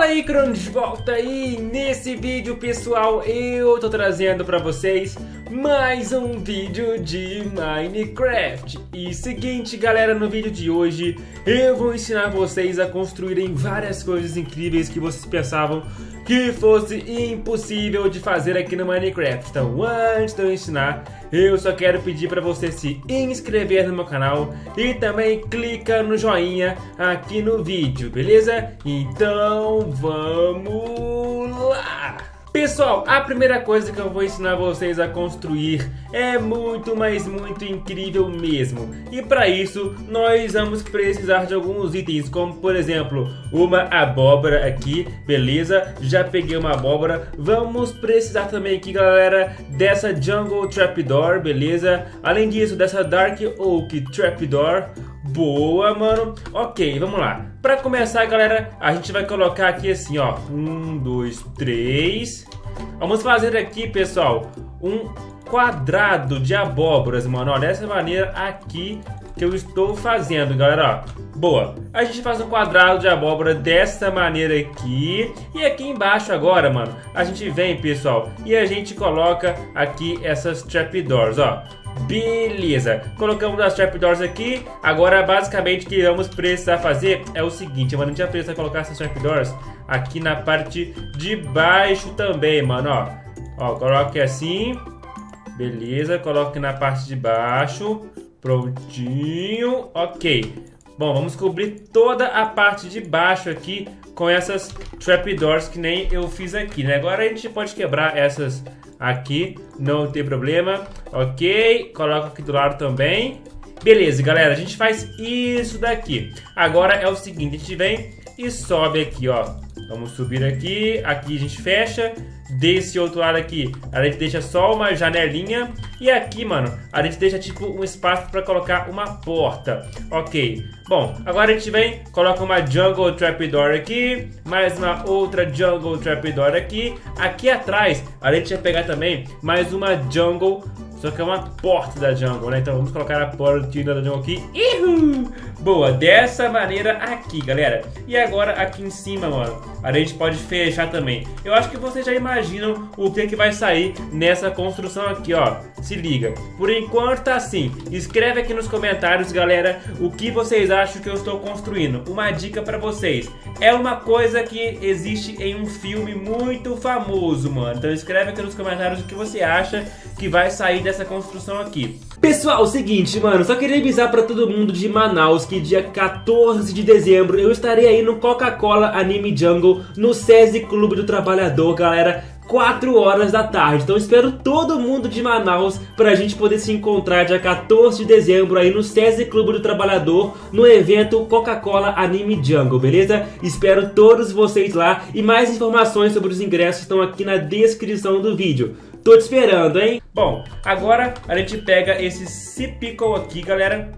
Fala aí, Crono de volta aí! Nesse vídeo, pessoal, eu tô trazendo pra vocês mais um vídeo de Minecraft. E seguinte, galera, no vídeo de hoje eu vou ensinar vocês a construírem várias coisas incríveis que vocês pensavam que fosse impossível de fazer aqui no Minecraft. Então, antes de eu ensinar, eu só quero pedir para você se inscrever no meu canal e também clica no joinha aqui no vídeo, beleza? Então, vamos lá! Pessoal, a primeira coisa que eu vou ensinar vocês a construir é muito, mas muito incrível mesmo. E para isso, nós vamos precisar de alguns itens, como por exemplo, uma abóbora aqui, beleza? Já peguei uma abóbora. Vamos precisar também aqui, galera, dessa Jungle Trapdoor, beleza? Além disso, dessa Dark Oak Trapdoor. Boa, mano. Ok, vamos lá. Para começar, galera, a gente vai colocar aqui assim, ó. Um, dois, três. Vamos fazer aqui, pessoal, um quadrado de abóboras, mano. Ó, dessa maneira aqui que eu estou fazendo, galera. Ó. Boa. A gente faz um quadrado de abóbora dessa maneira aqui. E aqui embaixo agora, mano, a gente vem, pessoal, e a gente coloca aqui essas trapdoors, ó. Beleza, colocamos as trapdoors aqui. Agora, basicamente, o que vamos precisar fazer é o seguinte, mano. A gente vai precisar colocar essas trapdoors aqui na parte de baixo também, mano, ó. Ó, coloque assim. Beleza, coloque na parte de baixo. Prontinho. Ok. Bom, vamos cobrir toda a parte de baixo aqui com essas trapdoors que nem eu fiz aqui, né? Agora a gente pode quebrar essas aqui, não tem problema. Ok, coloca aqui do lado também. Beleza, galera, a gente faz isso daqui. Agora é o seguinte, a gente vem e sobe aqui, ó. Vamos subir aqui, aqui a gente fecha. Desse outro lado aqui, a gente deixa só uma janelinha. E aqui, mano, a gente deixa tipo um espaço para colocar uma porta. Ok. Bom, agora a gente vem, coloca uma Jungle Trapdoor aqui. Mais uma outra Jungle Trapdoor aqui. Aqui atrás, a gente vai pegar também mais uma Jungle só que é uma porta da jungle, né? Então vamos colocar a portinha da jungle aqui. Ihu! Boa, dessa maneira aqui, galera. E agora aqui em cima, mano, a gente pode fechar também. Eu acho que vocês já imaginam o que, que vai sair nessa construção aqui, ó. Se liga. Por enquanto tá assim. Escreve aqui nos comentários, galera, o que vocês acham que eu estou construindo. Uma dica pra vocês. É uma coisa que existe em um filme muito famoso, mano. Então escreve aqui nos comentários o que você acha que vai sair dessa construção aqui. Pessoal, seguinte, mano, só queria avisar pra todo mundo de Manaus que dia 14 de dezembro eu estarei aí no Coca-Cola Anime Jungle, no SESI Clube do Trabalhador, galera. 4 horas da tarde. Então espero todo mundo de Manaus pra gente poder se encontrar dia 14 de dezembro aí no SESI Clube do Trabalhador no evento Coca-Cola Anime Jungle, beleza? Espero todos vocês lá e mais informações sobre os ingressos estão aqui na descrição do vídeo. Tô te esperando, hein? Bom, agora a gente pega esse Cipicle aqui, galera,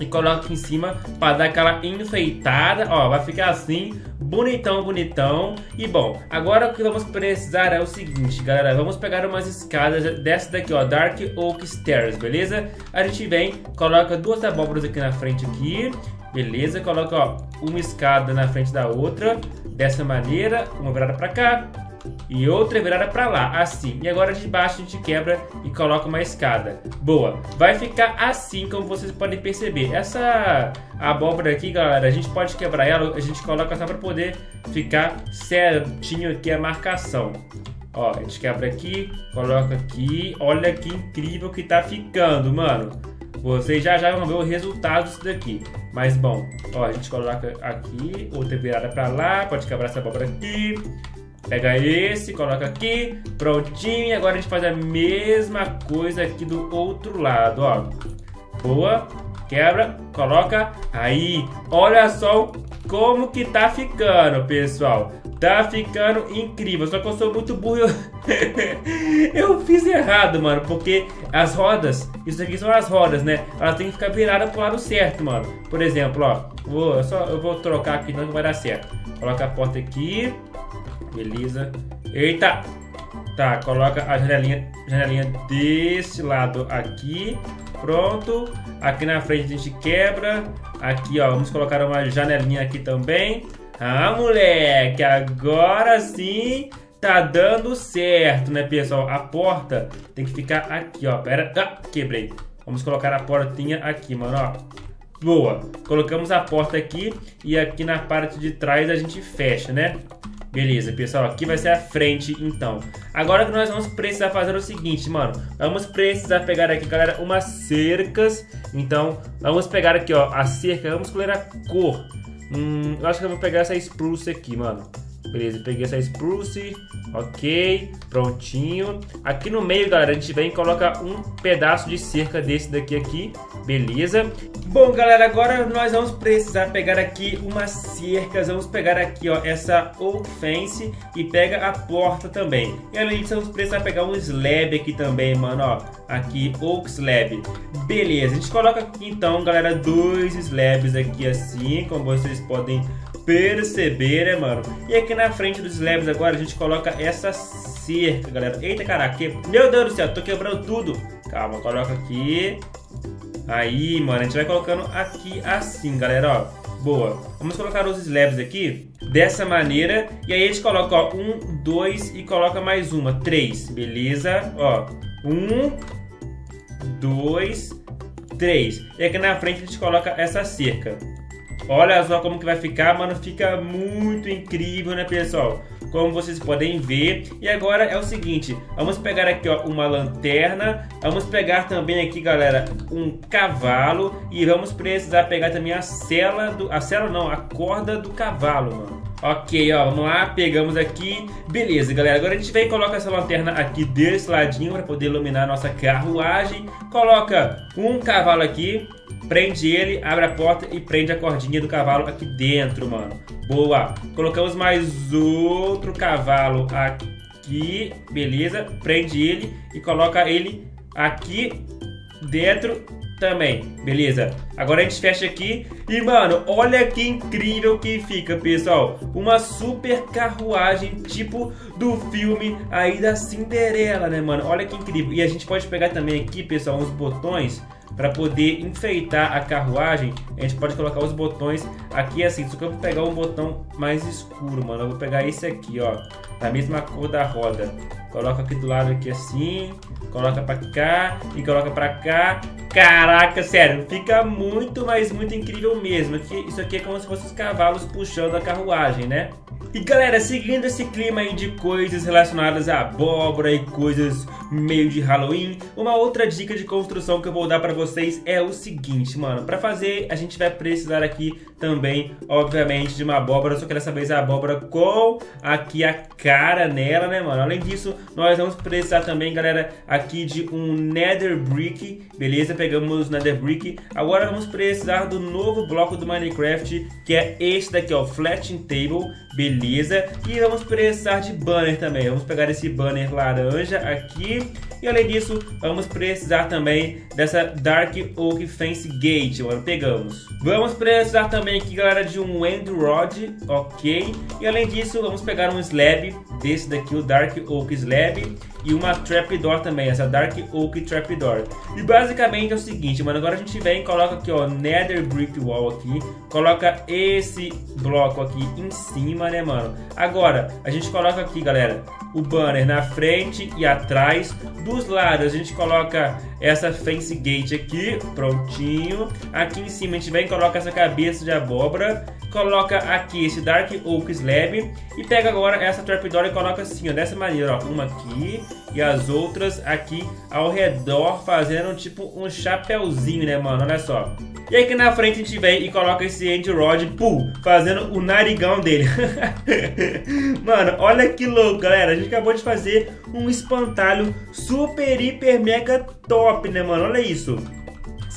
e coloca aqui em cima para dar aquela enfeitada, ó, vai ficar assim, bonitão, bonitão. E bom, agora o que vamos precisar é o seguinte, galera, vamos pegar umas escadas dessa daqui, ó, Dark Oak Stairs, beleza? A gente vem, coloca duas abóboras aqui na frente aqui, beleza? Coloca, ó, uma escada na frente da outra, dessa maneira, uma virada para cá, e outra virada para lá, assim. E agora de baixo a gente quebra e coloca uma escada. Boa. Vai ficar assim, como vocês podem perceber. Essa abóbora aqui, galera, a gente pode quebrar ela, a gente coloca só para poder ficar certinho aqui a marcação. Ó, a gente quebra aqui, coloca aqui. Olha que incrível que tá ficando, mano. Vocês já já vão ver o resultado disso daqui. Mas bom, ó, a gente coloca aqui, outra virada para lá, pode quebrar essa abóbora aqui. Pega esse, coloca aqui, prontinho. E agora a gente faz a mesma coisa aqui do outro lado, ó. Boa, quebra, coloca aí. Olha só como que tá ficando, pessoal. Tá ficando incrível, só que eu sou muito burro. eu fiz errado, mano, porque as rodas, isso aqui são as rodas, né? Elas têm que ficar viradas pro lado certo, mano. Por exemplo, ó, vou, só, eu vou trocar aqui, não vai dar certo. Coloca a porta aqui, Beleza. Eita! Tá, coloca a janelinha, janelinha desse lado aqui. Pronto. Aqui na frente a gente quebra. Aqui, ó, vamos colocar uma janelinha aqui também. Ah, moleque, agora sim tá dando certo, né, pessoal? A porta tem que ficar aqui, ó. Pera, ah, quebrei. Vamos colocar a portinha aqui, mano, ó. Boa. Colocamos a porta aqui e aqui na parte de trás a gente fecha, né? Beleza, pessoal, aqui vai ser a frente, então. Agora que nós vamos precisar fazer o seguinte, mano. Vamos precisar pegar aqui, galera, umas cercas. Então, vamos pegar aqui, ó, a cerca. Vamos escolher a cor. Hum, eu acho que eu vou pegar essa spruce aqui, mano. Beleza, peguei essa spruce, ok, prontinho. Aqui no meio, galera, a gente vem e coloca um pedaço de cerca desse daqui aqui, beleza. Bom, galera, agora nós vamos precisar pegar aqui umas cercas, vamos pegar aqui, ó, essa oak fence e pega a porta também. E além disso, vamos precisar pegar um slab aqui também, mano, ó, aqui, oak slab. Beleza, a gente coloca aqui então, galera, dois slabs aqui assim, como vocês podem perceber, né, mano? E aqui na frente dos slabs agora a gente coloca essa cerca, galera. Eita, caraca. Meu Deus do céu, tô quebrando tudo. Calma, coloca aqui. Aí, mano, a gente vai colocando aqui assim, galera, ó. Boa. Vamos colocar os slabs aqui dessa maneira. E aí a gente coloca, ó, um, dois e coloca mais uma, três. Beleza? Ó, um, dois, três. E aqui na frente a gente coloca essa cerca. Olha só como que vai ficar, mano. Fica muito incrível, né, pessoal? Como vocês podem ver. E agora é o seguinte. Vamos pegar aqui, ó, uma lanterna. Vamos pegar também aqui, galera, um cavalo. E vamos precisar pegar também a cela do... A cela não, a corda do cavalo, mano. Ok, ó, vamos lá, pegamos aqui. Beleza, galera. Agora a gente vem e coloca essa lanterna aqui desse ladinho para poder iluminar a nossa carruagem. Coloca um cavalo aqui prende ele, abre a porta e prende a cordinha do cavalo aqui dentro, mano. Boa. Colocamos mais outro cavalo aqui, beleza? Prende ele e coloca ele aqui dentro também, beleza? Agora a gente fecha aqui e, mano, olha que incrível que fica, pessoal. Uma super carruagem, tipo do filme aí da Cinderela, né, mano? Olha que incrível. E a gente pode pegar também aqui, pessoal, uns botões para poder enfeitar a carruagem, a gente pode colocar os botões aqui assim. Só que eu vou pegar um botão mais escuro, mano. Eu vou pegar esse aqui, ó, da mesma cor da roda. Coloca aqui do lado aqui assim, coloca para cá e coloca para cá. Caraca, sério, fica muito, mas muito incrível mesmo. Isso aqui é como se fossem os cavalos puxando a carruagem, né? E galera, seguindo esse clima aí de coisas relacionadas à abóbora e coisas meio de Halloween, uma outra dica de construção que eu vou dar para vocês é o seguinte, mano. Para fazer, a gente vai precisar aqui também, obviamente, de uma abóbora, só que dessa vez a abóbora com aqui a cara nela, né, mano? Além disso, nós vamos precisar também, galera, aqui de um Nether Brick, beleza? Pegamos o Nether Brick. Agora vamos precisar do novo bloco do Minecraft, que é este daqui, ó, Flatting Table, beleza? E vamos precisar de banner também. Vamos pegar esse banner laranja aqui. E além disso, vamos precisar também dessa Dark Oak Fence Gate, mano. Pegamos. Vamos precisar também aqui, galera, de um End Rod, ok? E além disso, vamos pegar um slab desse daqui, o Dark Oak Slab e uma Trapdoor também, essa Dark Oak Trapdoor. E basicamente é o seguinte, mano, agora a gente vem e coloca aqui, ó, Nether Brick Wall aqui, coloca esse bloco aqui em cima, né, mano? Agora, a gente coloca aqui, galera, o banner na frente e atrás. Dos lados a gente coloca essa fence gate aqui, prontinho. Aqui em cima a gente vem e coloca essa cabeça de abóbora. Coloca aqui esse Dark Oak Slab. E pega agora essa Trapdoor e coloca assim, ó, dessa maneira, ó. Uma aqui e as outras aqui ao redor, fazendo tipo um chapéuzinho, né, mano? Olha só. E aqui na frente a gente vem e coloca esse End Rod, pum, fazendo o narigão dele. Mano, olha que louco, galera. A gente acabou de fazer um espantalho super, hiper, mega top, né, mano? Olha isso.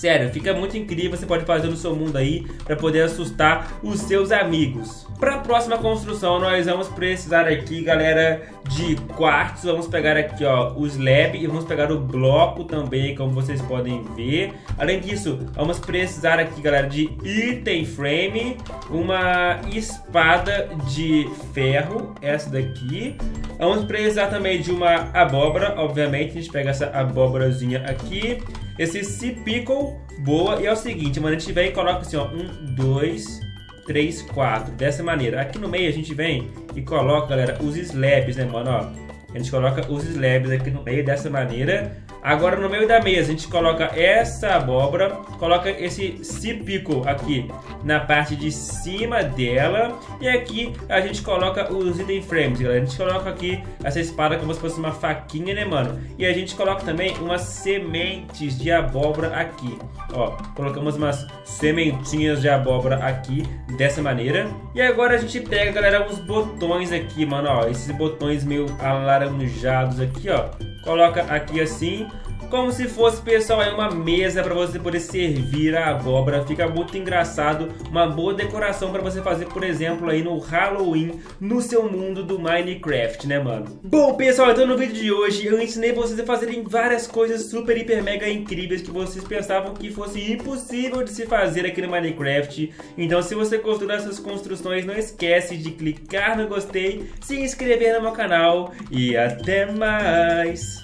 Sério, fica muito incrível, você pode fazer no seu mundo aí para poder assustar os seus amigos. Para a próxima construção, nós vamos precisar aqui, galera, de quartos. Vamos pegar aqui, ó, o slab e vamos pegar o bloco também, como vocês podem ver. Além disso, vamos precisar aqui, galera, de item frame, uma espada de ferro, essa daqui. Vamos precisar também de uma abóbora, obviamente, a gente pega essa abóborazinha aqui esse C Pickle, boa. E é o seguinte, mano, a gente vem e coloca assim, ó, um, dois, 3, 4. Dessa maneira. Aqui no meio a gente vem e coloca, galera, os slabs, né, mano? Ó, a gente coloca os slabs aqui no meio dessa maneira. Agora no meio da mesa a gente coloca essa abóbora, coloca esse cipico aqui na parte de cima dela e aqui a gente coloca os item frames, galera. A gente coloca aqui essa espada como se fosse uma faquinha, né, mano? E a gente coloca também umas sementes de abóbora aqui. Ó, colocamos umas sementinhas de abóbora aqui dessa maneira. E agora a gente pega, galera, uns botões aqui, mano, ó, esses botões meio alaranjados aqui, ó coloca aqui assim, como se fosse, pessoal, aí uma mesa para você poder servir a abóbora. Fica muito engraçado, uma boa decoração para você fazer, por exemplo, aí no Halloween, no seu mundo do Minecraft, né, mano? Bom, pessoal, então no vídeo de hoje eu ensinei vocês a fazerem várias coisas super, hiper, mega incríveis que vocês pensavam que fosse impossível de se fazer aqui no Minecraft. Então, se você gostou dessas construções, não esquece de clicar no gostei, se inscrever no meu canal e até mais!